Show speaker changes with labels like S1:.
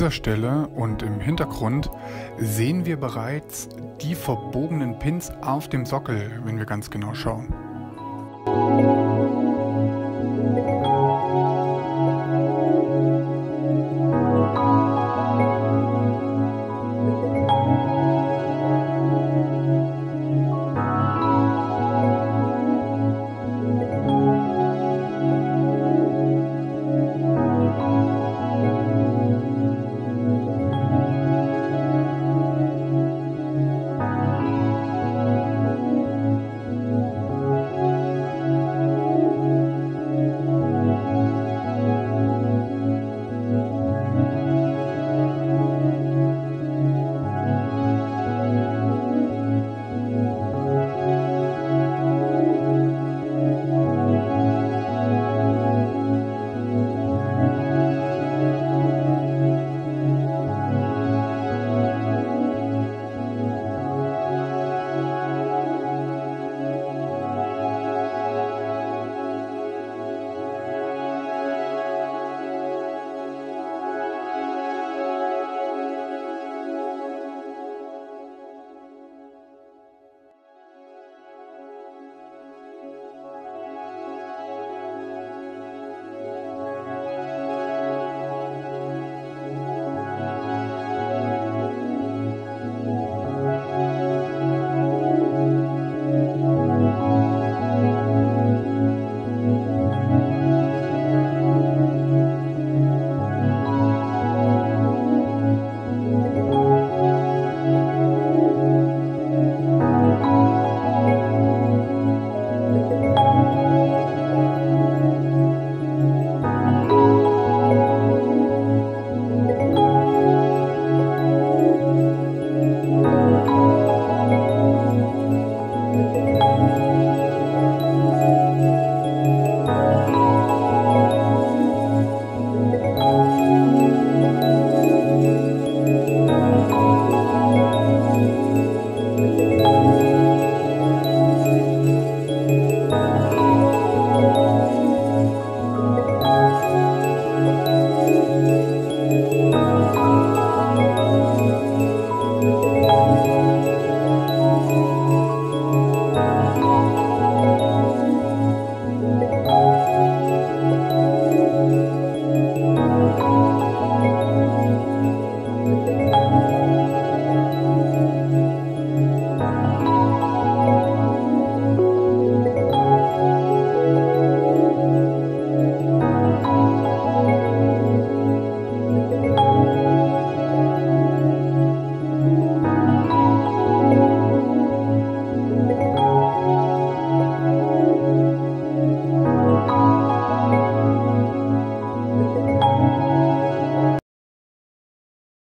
S1: dieser Stelle und im Hintergrund sehen wir bereits die verbogenen Pins auf dem Sockel, wenn wir ganz genau schauen.